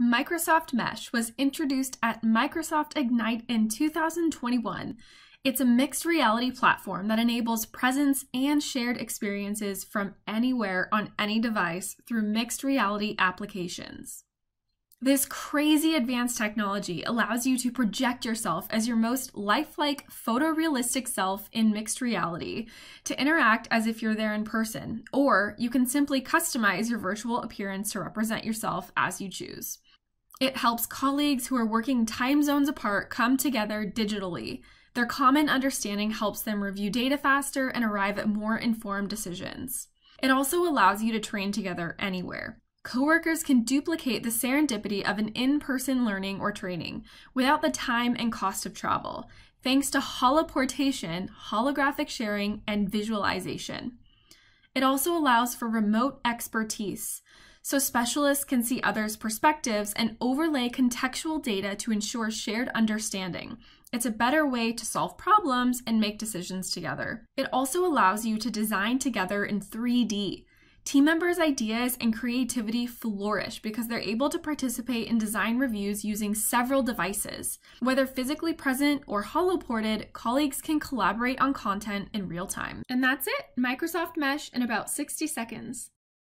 Microsoft Mesh was introduced at Microsoft Ignite in 2021. It's a mixed reality platform that enables presence and shared experiences from anywhere on any device through mixed reality applications. This crazy advanced technology allows you to project yourself as your most lifelike, photorealistic self in mixed reality, to interact as if you're there in person, or you can simply customize your virtual appearance to represent yourself as you choose. It helps colleagues who are working time zones apart come together digitally. Their common understanding helps them review data faster and arrive at more informed decisions. It also allows you to train together anywhere. Coworkers can duplicate the serendipity of an in person learning or training without the time and cost of travel, thanks to holoportation, holographic sharing, and visualization. It also allows for remote expertise, so specialists can see others' perspectives and overlay contextual data to ensure shared understanding. It's a better way to solve problems and make decisions together. It also allows you to design together in 3D Team members' ideas and creativity flourish because they're able to participate in design reviews using several devices. Whether physically present or holoported, colleagues can collaborate on content in real time. And that's it Microsoft Mesh in about 60 seconds.